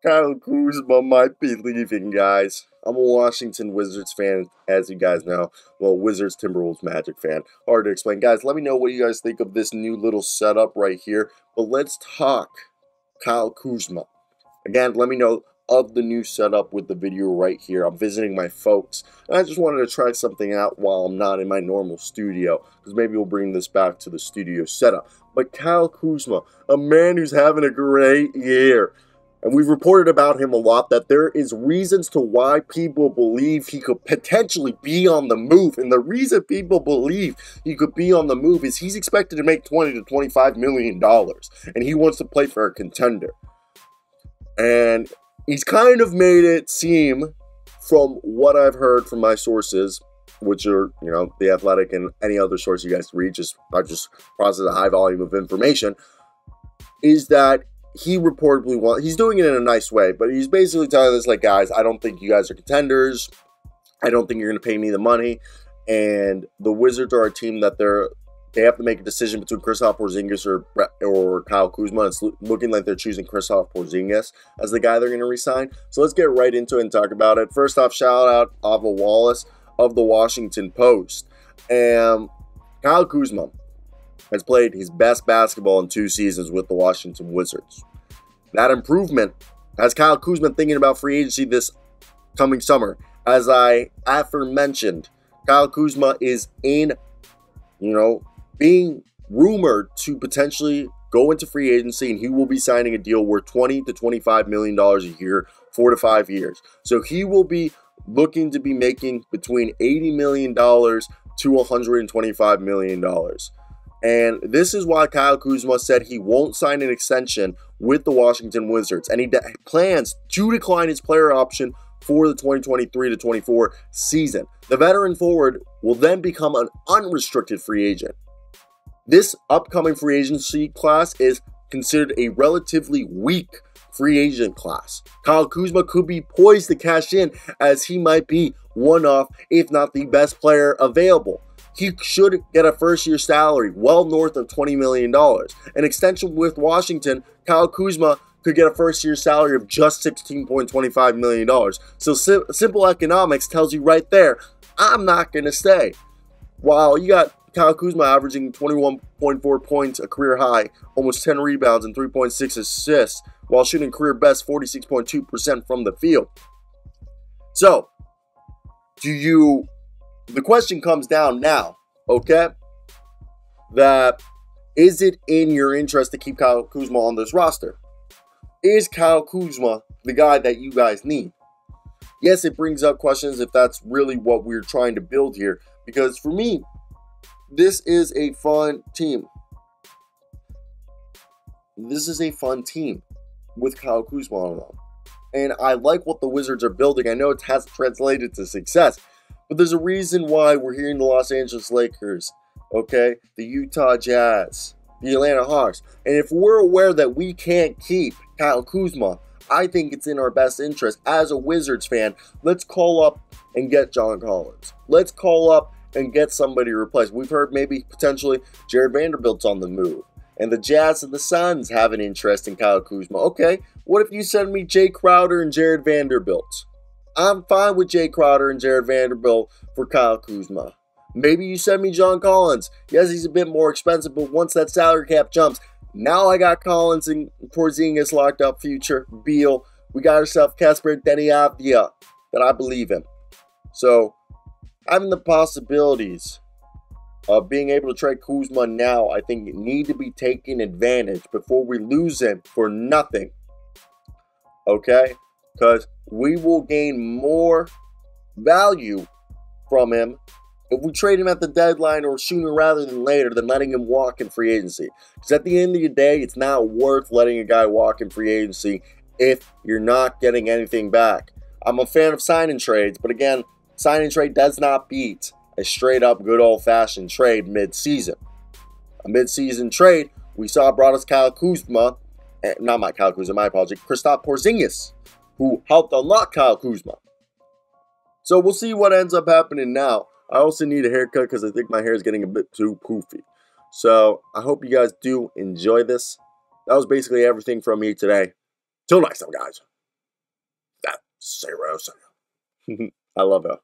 Kyle Kuzma might be leaving, guys. I'm a Washington Wizards fan, as you guys know. Well, Wizards, Timberwolves, Magic fan. Hard to explain. Guys, let me know what you guys think of this new little setup right here. But let's talk Kyle Kuzma. Again, let me know of the new setup with the video right here. I'm visiting my folks. And I just wanted to try something out while I'm not in my normal studio. Because maybe we'll bring this back to the studio setup. But Kyle Kuzma, a man who's having a great year. And we've reported about him a lot that there is reasons to why people believe he could potentially be on the move. And the reason people believe he could be on the move is he's expected to make 20 to 25 million dollars and he wants to play for a contender. And he's kind of made it seem from what I've heard from my sources, which are, you know, the athletic and any other source you guys read, just I just process a high volume of information, is that he reportedly want he's doing it in a nice way, but he's basically telling us like, guys, I don't think you guys are contenders. I don't think you're gonna pay me the money. And the Wizards are a team that they're they have to make a decision between Kristaps Porzingis or or Kyle Kuzma. It's looking like they're choosing Kristaps Porzingis as the guy they're going to resign. So let's get right into it and talk about it. First off, shout out Ava Wallace of the Washington Post. And Kyle Kuzma has played his best basketball in two seasons with the Washington Wizards. That improvement has Kyle Kuzma thinking about free agency this coming summer. As I aforementioned, Kyle Kuzma is in, you know, being rumored to potentially go into free agency and he will be signing a deal worth 20 to 25 million dollars a year, 4 to 5 years. So he will be looking to be making between 80 million dollars to 125 million dollars. And this is why Kyle Kuzma said he won't sign an extension with the Washington Wizards. And he de- plans to decline his player option for the 2023 to 24 season. The veteran forward will then become an unrestricted free agent. This upcoming free agency class is considered a relatively weak free agent class. Kyle Kuzma could be poised to cash in as he might be one of, if not the best player available he should get a first year salary well north of $20 million. An extension with Washington, Kyle Kuzma could get a first year salary of just $16.25 million. So sim- simple economics tells you right there, I'm not going to stay. While you got Kyle Kuzma averaging 21.4 points, a career high, almost 10 rebounds, and 3.6 assists, while shooting career best 46.2% from the field. So, do you the question comes down now, okay? That is it in your interest to keep Kyle Kuzma on this roster? Is Kyle Kuzma the guy that you guys need? Yes, it brings up questions if that's really what we're trying to build here. Because for me, this is a fun team. This is a fun team with Kyle Kuzma on them. And I like what the Wizards are building. I know it has translated to success. But there's a reason why we're hearing the Los Angeles Lakers, okay, the Utah Jazz, the Atlanta Hawks. And if we're aware that we can't keep Kyle Kuzma, I think it's in our best interest as a Wizards fan. Let's call up and get John Collins. Let's call up and get somebody to replace. We've heard maybe potentially Jared Vanderbilt's on the move. And the Jazz and the Suns have an interest in Kyle Kuzma. Okay, what if you send me Jae Crowder and Jared Vanderbilt? I'm fine with Jae Crowder and Jared Vanderbilt for Kyle Kuzma. Maybe you send me John Collins. Yes, he's a bit more expensive, but once that salary cap jumps, now I got Collins and Porzingis locked up future. Beal. We got ourselves Casper Avdija that I believe in. So having the possibilities of being able to trade Kuzma now, I think need to be taken advantage before we lose him for nothing. Okay? Because we will gain more value from him if we trade him at the deadline or sooner rather than later than letting him walk in free agency. Because at the end of the day, it's not worth letting a guy walk in free agency if you're not getting anything back. I'm a fan of sign and trades, but again, sign and trade does not beat a straight up good old fashioned trade mid season. A mid season trade we saw brought us Kyle Kuzma, eh, not my Kyle Kuzma, my apology, Kristaps Porzingis who helped unlock Kyle Kuzma. So we'll see what ends up happening now. I also need a haircut because I think my hair is getting a bit too poofy. So I hope you guys do enjoy this. That was basically everything from me today. Till next time, guys. Sarah, Sarah. I love it.